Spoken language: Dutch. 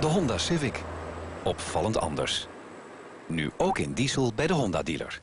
De Honda Civic. Opvallend anders. Nu ook in diesel bij de Honda dealer.